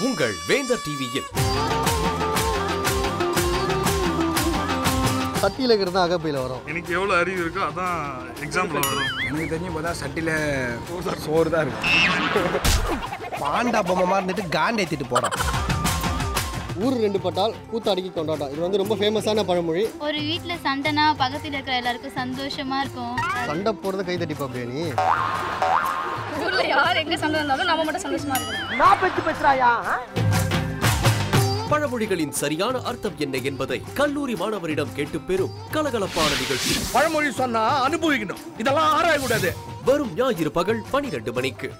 உங்கள் வேந்தர் டிவியில். சட்டியில் இருக்கிறது தான் அகப்பையில் வரும். எனக்கு எவ்வளோ அறிவு இருக்கோ அதான் எக்ஸாம்பிள் வரும். எனக்கு தெரிஞ்சு பார்த்தா சட்டியில் சோறு தான் இருக்கும். பாண்டா பொம்மை இருந்துட்டு காண்ட ஏற்றிட்டு போகிறான் ஊர் ரெண்டு பட்டால் கூத்தாடிக்கு கொண்டாட்டம். இது வந்து ரொம்ப ஃபேமஸான பழமொழி. ஒரு வீட்ல சண்டைனா பக்கத்துல இருக்கிற எல்லாருக்கும் சந்தோஷமா இருக்கும். சண்டை போடுறது கை தட்டி பார்ப்பியா நீ யார் எங்க சண்டை இருந்தாலும் நம்ம மட்டும் சந்தோஷமா இருக்கணும். பழமொழிகளின் சரியான அர்த்தம் என்ன என்பதை கல்லூரி மாணவரிடம் கேட்டு பெறும் கலகலப்பான நிகழ்ச்சி. பழமொழி சொன்னா அனுபவிக்கணும். இதெல்லாம் ஆராயக்கூடாது. வரும் ஞாயிறு பகல் பனிரெண்டு மணிக்கு.